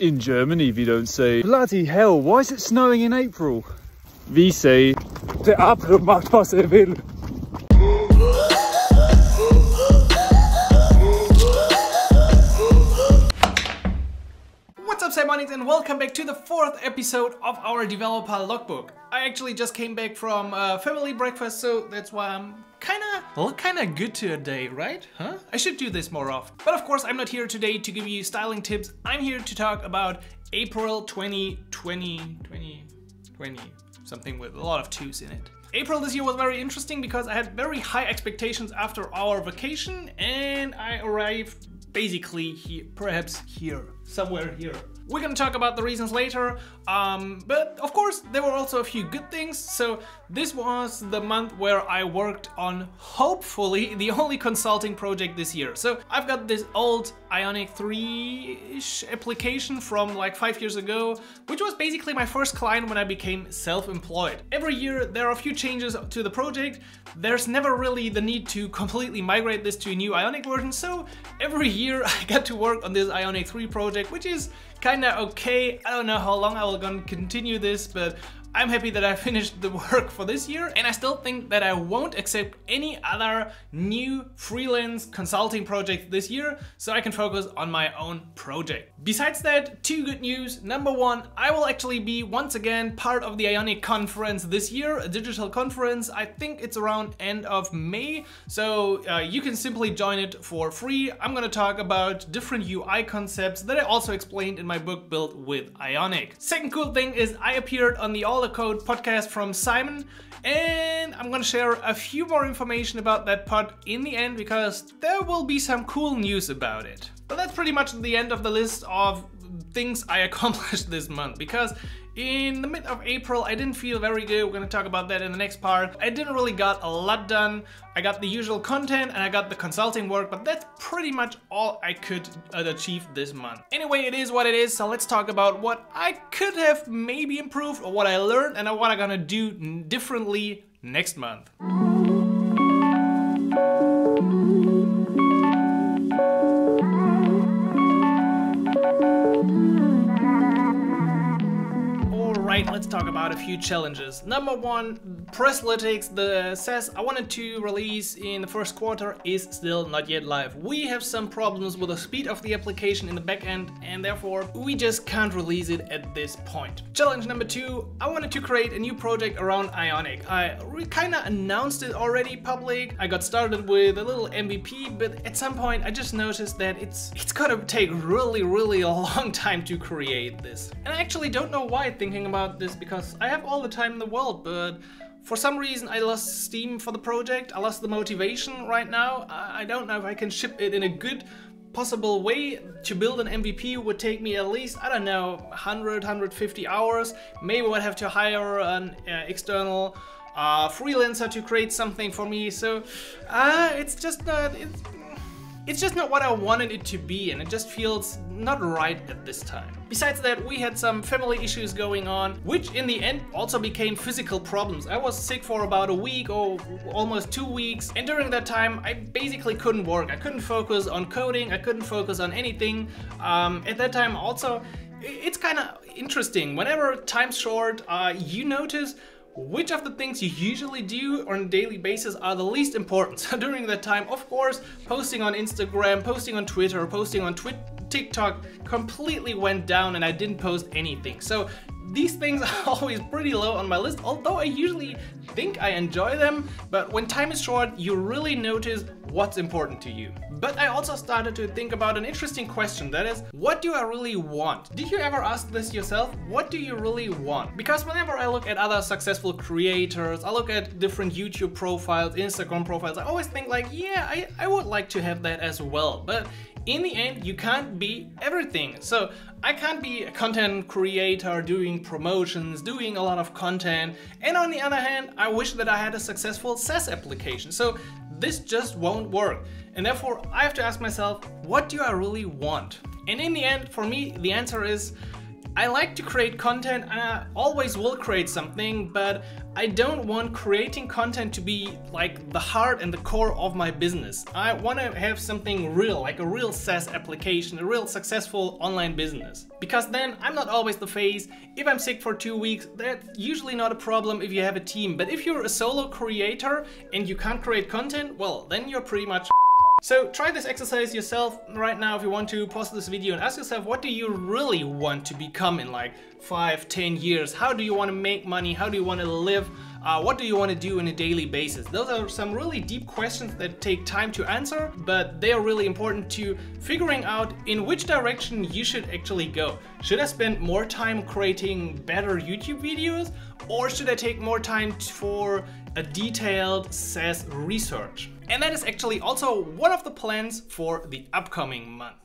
In Germany, we don't say, bloody hell, why is it snowing in April? We say, der April macht was er will. Simonics, and welcome back to the fourth episode of our developer logbook. I actually just came back from uh, family breakfast, so that's why I'm kinda, well, kinda good today, right? Huh? I should do this more often. But of course, I'm not here today to give you styling tips. I'm here to talk about April 2020, 2020, something with a lot of twos in it. April this year was very interesting because I had very high expectations after our vacation and I arrived basically here, perhaps here, somewhere here. We're gonna talk about the reasons later, um, but of course there were also a few good things. So this was the month where I worked on hopefully the only consulting project this year. So I've got this old Ionic 3-ish application from like five years ago, which was basically my first client when I became self-employed. Every year there are a few changes to the project. There's never really the need to completely migrate this to a new Ionic version, so every year I got to work on this Ionic 3 project, which is kinda okay. I don't know how long I will gonna continue this, but I'm happy that I finished the work for this year and I still think that I won't accept any other new freelance consulting project this year so I can focus on my own project. Besides that, two good news. Number one, I will actually be once again part of the Ionic conference this year, a digital conference. I think it's around end of May, so uh, you can simply join it for free. I'm gonna talk about different UI concepts that I also explained in my book Built with Ionic. Second cool thing is I appeared on the All the Code podcast from Simon and I'm gonna share a few more information about that pod in the end because there will be some cool news about it. But that's pretty much the end of the list of things I accomplished this month because in the mid of April, I didn't feel very good. We're gonna talk about that in the next part. I didn't really got a lot done. I got the usual content and I got the consulting work, but that's pretty much all I could uh, achieve this month. Anyway, it is what it is, so let's talk about what I could have maybe improved or what I learned and what I'm gonna do differently next month. Alright, let's talk about a few challenges. Number one, Presslytics, the SaaS I wanted to release in the first quarter is still not yet live. We have some problems with the speed of the application in the backend and therefore we just can't release it at this point. Challenge number two, I wanted to create a new project around Ionic. I kinda announced it already public. I got started with a little MVP, but at some point I just noticed that it's it's gonna take really, really a long time to create this. And I actually don't know why thinking about about this because I have all the time in the world, but for some reason I lost steam for the project, I lost the motivation right now. I don't know if I can ship it in a good possible way to build an MVP would take me at least, I don't know, 100, 150 hours. Maybe I would have to hire an uh, external uh, freelancer to create something for me. So uh, it's just not, it's, it's just not what I wanted it to be and it just feels not right at this time. Besides that, we had some family issues going on, which in the end also became physical problems. I was sick for about a week or almost two weeks, and during that time, I basically couldn't work. I couldn't focus on coding, I couldn't focus on anything. Um, at that time also, it's kind of interesting. Whenever time's short, uh, you notice which of the things you usually do on a daily basis are the least important. So during that time, of course, posting on Instagram, posting on Twitter, posting on Twi TikTok completely went down and I didn't post anything. So these things are always pretty low on my list, although I usually think I enjoy them, but when time is short, you really notice what's important to you. But I also started to think about an interesting question, that is, what do I really want? Did you ever ask this yourself? What do you really want? Because whenever I look at other successful creators, I look at different YouTube profiles, Instagram profiles, I always think like, yeah, I, I would like to have that as well. But in the end, you can't be everything. So I can't be a content creator doing promotions, doing a lot of content. And on the other hand, I wish that I had a successful SaaS application. So this just won't work. And therefore, I have to ask myself, what do I really want? And in the end, for me, the answer is I like to create content and I always will create something, but I don't want creating content to be like the heart and the core of my business. I want to have something real, like a real SaaS application, a real successful online business. Because then I'm not always the face. If I'm sick for two weeks, that's usually not a problem if you have a team. But if you're a solo creator and you can't create content, well, then you're pretty much so try this exercise yourself right now if you want to pause this video and ask yourself what do you really want to become in like 5, 10 years? How do you want to make money? How do you want to live? Uh, what do you want to do on a daily basis? Those are some really deep questions that take time to answer, but they are really important to figuring out in which direction you should actually go. Should I spend more time creating better YouTube videos or should I take more time for a detailed SaaS research? And that is actually also one of the plans for the upcoming month.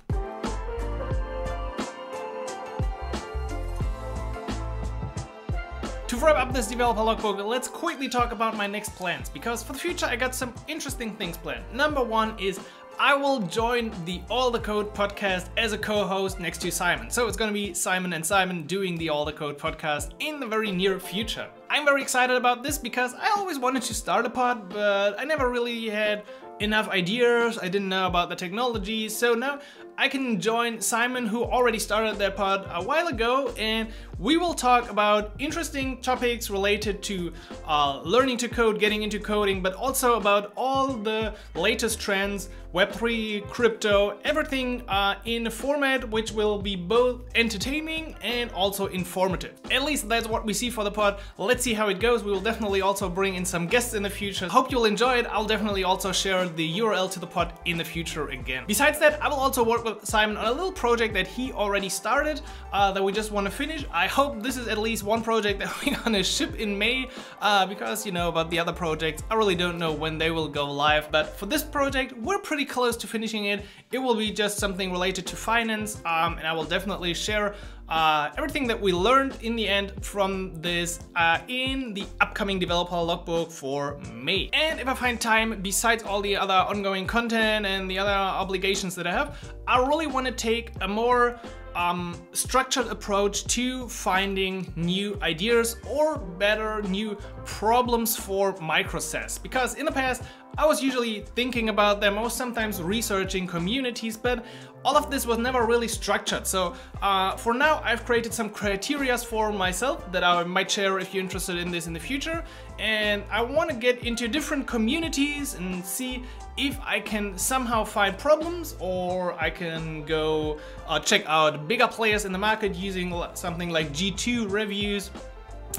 To wrap up this developer logbook, let's quickly talk about my next plans, because for the future I got some interesting things planned. Number one is I will join the All the Code podcast as a co-host next to Simon. So it's gonna be Simon and Simon doing the All the Code podcast in the very near future. I'm very excited about this because I always wanted to start a pod, but I never really had enough ideas, I didn't know about the technology, so now I can join Simon who already started their pod a while ago and we will talk about interesting topics related to uh, learning to code, getting into coding, but also about all the latest trends, Web3, crypto, everything uh, in a format which will be both entertaining and also informative. At least that's what we see for the pod. Let's see how it goes. We will definitely also bring in some guests in the future. Hope you'll enjoy it. I'll definitely also share the URL to the pod in the future again. Besides that, I will also work with Simon on a little project that he already started uh, that we just want to finish. I hope this is at least one project that we're gonna ship in May uh, because you know about the other projects I really don't know when they will go live but for this project we're pretty close to finishing it. It will be just something related to finance um, and I will definitely share uh, everything that we learned in the end from this uh, in the upcoming developer logbook for May. And if I find time, besides all the other ongoing content and the other obligations that I have, I really want to take a more um, structured approach to finding new ideas or better new problems for micro SaaS. Because in the past, I was usually thinking about them or sometimes researching communities, but all of this was never really structured. So uh, for now, I've created some criterias for myself that I might share if you're interested in this in the future. And I want to get into different communities and see if I can somehow find problems or I can go uh, check out bigger players in the market using something like G2 reviews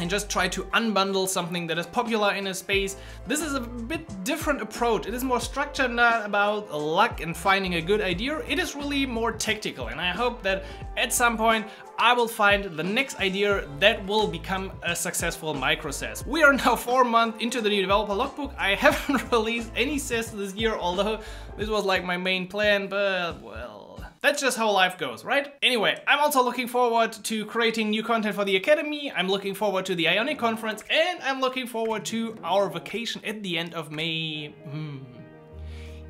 and just try to unbundle something that is popular in a space. This is a bit different approach. It is more structured, not about luck and finding a good idea. It is really more tactical and I hope that at some point I will find the next idea that will become a successful micro SaaS. We are now four months into the new developer logbook. I haven't released any SaaS this year, although this was like my main plan, but well, that's just how life goes, right? Anyway, I'm also looking forward to creating new content for the Academy, I'm looking forward to the Ionic conference, and I'm looking forward to our vacation at the end of May. Hmm.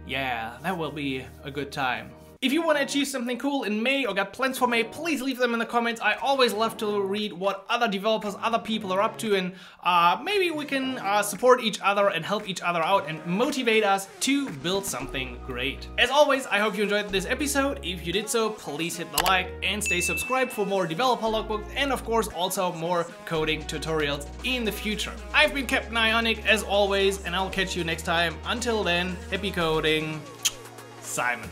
Yeah, that will be a good time. If you want to achieve something cool in May or got plans for May, please leave them in the comments. I always love to read what other developers, other people are up to and uh, maybe we can uh, support each other and help each other out and motivate us to build something great. As always, I hope you enjoyed this episode. If you did so, please hit the like and stay subscribed for more developer logbooks and of course also more coding tutorials in the future. I've been Captain Ionic as always and I'll catch you next time. Until then, happy coding, Simon.